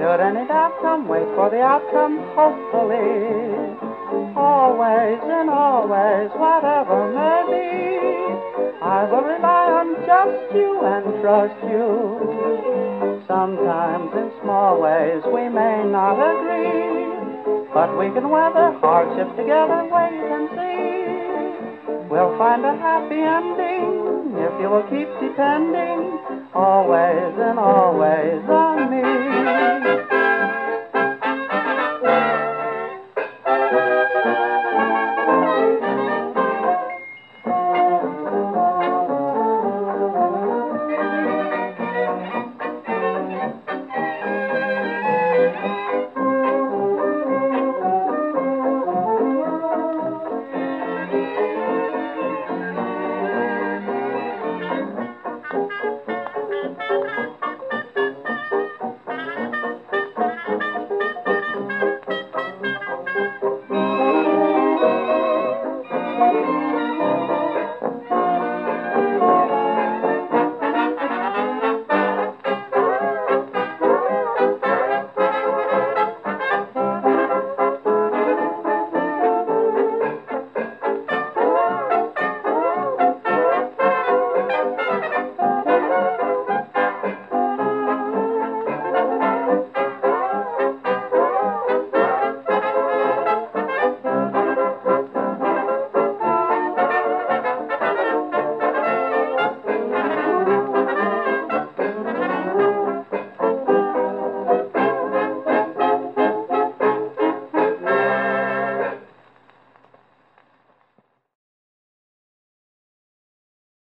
Should any doubt come, wait for the outcome, hopefully. Always in all ways, whatever may be, I will rely on just you and trust you. Sometimes in small ways we may not agree, but we can weather hardship together, wait and see. We'll find a happy ending if you will keep depending always in all ways on me.